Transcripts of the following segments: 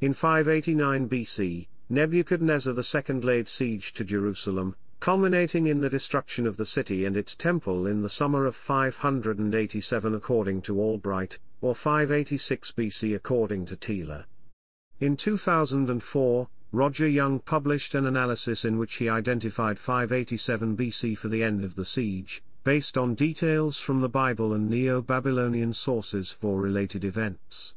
In 589 BC, Nebuchadnezzar II laid siege to Jerusalem, culminating in the destruction of the city and its temple in the summer of 587 according to Albright, or 586 BC according to Thiele. In 2004, Rodger Young published an analysis in which he identified 587 BC for the end of the siege, based on details from the Bible and Neo-Babylonian sources for related events.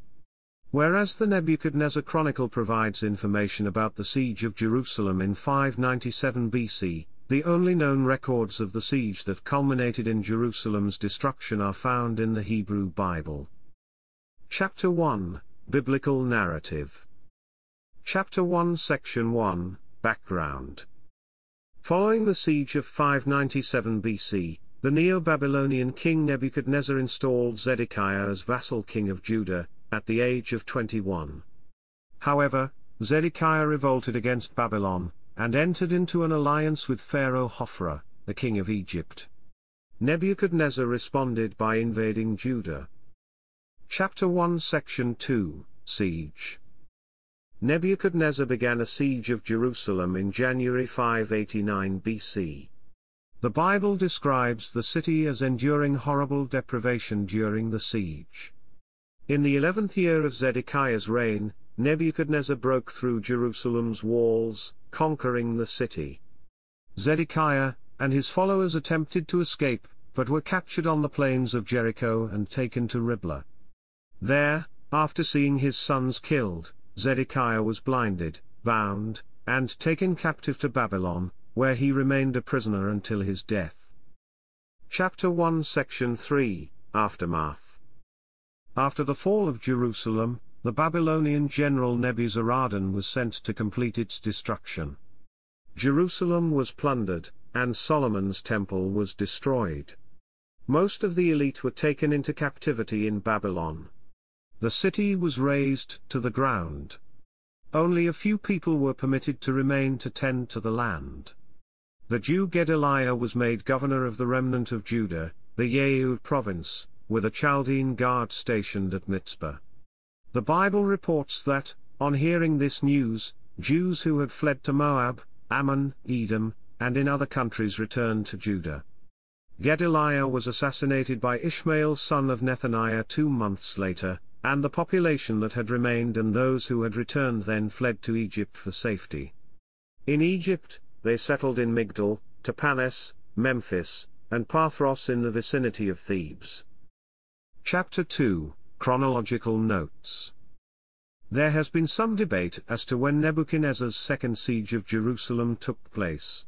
Whereas the Nebuchadnezzar Chronicle provides information about the siege of Jerusalem in 597 BC, the only known records of the siege that culminated in Jerusalem's destruction are found in the Hebrew Bible. Chapter 1 Biblical Narrative Chapter 1 Section 1 Background Following the siege of 597 BC, the Neo-Babylonian king Nebuchadnezzar installed Zedekiah as vassal king of Judah, at the age of 21. However, Zedekiah revolted against Babylon, and entered into an alliance with Pharaoh Hophra, the king of Egypt. Nebuchadnezzar responded by invading Judah. Chapter 1 Section 2 Siege Nebuchadnezzar began a siege of Jerusalem in January 589 BC. The Bible describes the city as enduring horrible deprivation during the siege. In the eleventh year of Zedekiah's reign, Nebuchadnezzar broke through Jerusalem's walls, conquering the city. Zedekiah and his followers attempted to escape, but were captured on the plains of Jericho and taken to Riblah. There, after seeing his sons killed, Zedekiah was blinded, bound, and taken captive to Babylon, where he remained a prisoner until his death. Chapter 1 Section 3 Aftermath After the fall of Jerusalem, the Babylonian general Nebuzaradan was sent to complete its destruction. Jerusalem was plundered, and Solomon's temple was destroyed. Most of the elite were taken into captivity in Babylon. The city was razed to the ground. Only a few people were permitted to remain to tend to the land. The Jew Gedaliah was made governor of the remnant of Judah, the Yehud province, with a Chaldean guard stationed at Mizpah. The Bible reports that, on hearing this news, Jews who had fled to Moab, Ammon, Edom, and in other countries returned to Judah. Gedaliah was assassinated by Ishmael son of Nethaniah two months later, and the population that had remained and those who had returned then fled to Egypt for safety. In Egypt, they settled in Migdol, Tahpanhes, Memphis, and Pathros in the vicinity of Thebes. Chapter 2 Chronological Notes There has been some debate as to when Nebuchadnezzar's second siege of Jerusalem took place.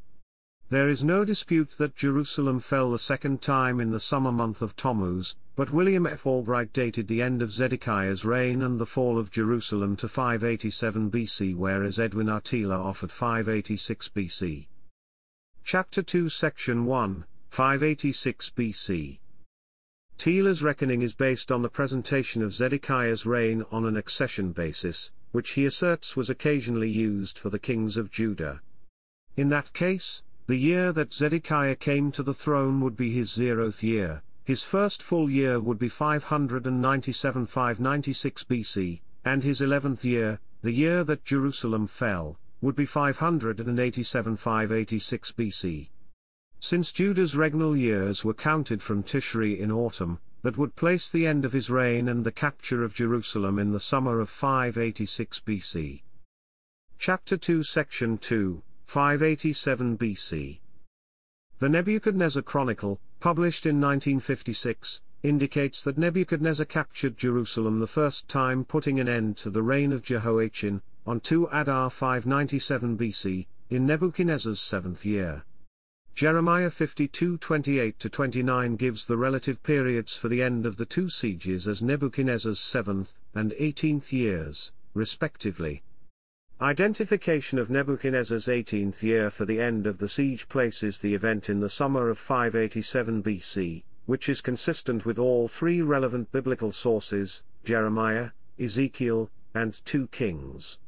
There is no dispute that Jerusalem fell the second time in the summer month of Tammuz, but William F. Albright dated the end of Zedekiah's reign and the fall of Jerusalem to 587 BC whereas Edwin. Thiele offered 586 BC. Chapter 2 Section 1, 586 BC. Thiele's reckoning is based on the presentation of Zedekiah's reign on an accession basis, which he asserts was occasionally used for the kings of Judah. In that case, the year that Zedekiah came to the throne would be his zeroth year, his first full year would be 597 596 BC, and his eleventh year, the year that Jerusalem fell, would be 587 586 BC. Since Judah's regnal years were counted from Tishri in autumn, that would place the end of his reign and the capture of Jerusalem in the summer of 586 BC. Chapter 2 Section 2 587 BC. The Nebuchadnezzar Chronicle, published in 1956, indicates that Nebuchadnezzar captured Jerusalem the first time putting an end to the reign of Jehoiachin, on 2 Adar 597 BC, in Nebuchadnezzar's seventh year. Jeremiah 52:28-29 gives the relative periods for the end of the two sieges as Nebuchadnezzar's seventh and eighteenth years, respectively. Identification of Nebuchadnezzar's 18th year for the end of the siege places the event in the summer of 587 BC, which is consistent with all three relevant biblical sources, Jeremiah, Ezekiel, and 2 Kings.